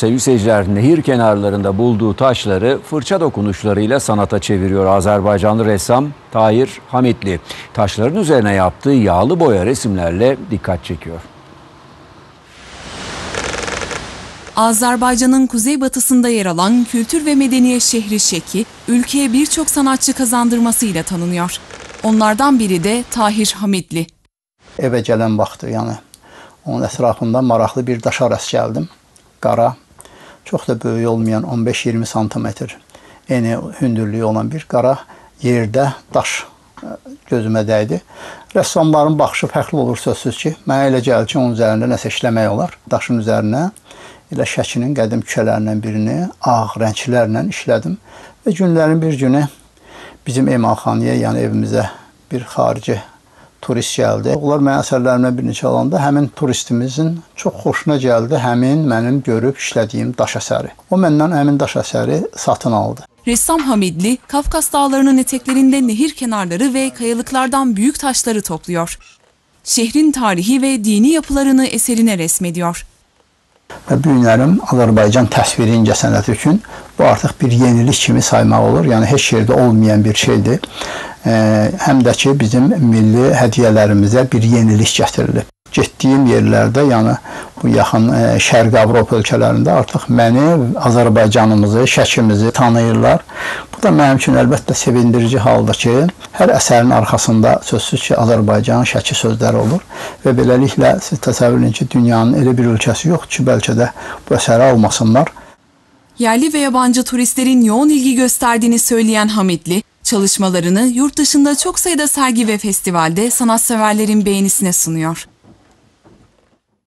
Sevgili seyirciler, nehir kenarlarında bulduğu taşları fırça dokunuşlarıyla sanata çeviriyor Azerbaycanlı ressam Tahir Hamitli. Taşların üzerine yaptığı yağlı boya resimlerle dikkat çekiyor. Azerbaycan'ın kuzeybatısında yer alan kültür ve medeniyet şehri Şeki, ülkeye birçok sanatçı kazandırmasıyla tanınıyor. Onlardan biri de Tahir Hamitli. Evə gələn vaxtı, yəni onun ətrafında maraqlı bir daşa rast gəldim. Qara, çox da böyük olmayan 15-20 santimetr eni hündürlüyü olan bir qara yerdə daş ə, gözümə dəydi. Rəssamların baxışı fərqli olur sözsüz ki, mənə elə gəldi ki, onun üzərində nəsə işləmək olar. Daşın üzərinə elə Şəkinin qədim küçələrindən birini ağ rənglərlə işlədim və günlərin bir günü bizim emalxanaya, yəni evimizə bir xarici turist gəldi. Onlar mənim əsərlərimdən birini çalanda həmin turistimizin çox xoşuna gəldi həmin mənim görüb işlədiyim daş əsəri. O məndən həmin daş əsəri satın aldı. Ressam Hamidli, Kafkas dağlarının eteklerinde nehir kenarları ve kayalıklardan büyük taşları topluyor. Şehrin tarihi ve dini yapılarını eserine resmediyor. Və bu günlərim Azərbaycan təsviri incəsənəti üçün bu artıq bir yenilik kimi saymaq olur. Yəni heç yerdə olmayan bir şeydir. Həm də ki bizim milli hədiyyələrimizə bir yenilik gətirilib. Getdiyim yerlərdə, yəni bu yaxın e, Şərqi Avropa ölkələrində artıq məni, Azərbaycanımızı, Şəkimizi tanıyırlar. Bu da mənim üçün əlbəttə sevindirici haldır ki, hər əsərin arxasında sözsüz ki, Azərbaycan, Şəki sözləri olur və beləliklə siz təsəvvür edin ki, dünyanın elə bir ölkəsi yox ki, bəlkə də bu əsəri almasınlar. Yerli ve yabancı turistlerin yoğun ilgi gösterdiğini söyleyen Hamitli, çalışmalarını yurt dışında çok sayıda sergi ve festivalde sanatseverlerin beğenisine sunuyor.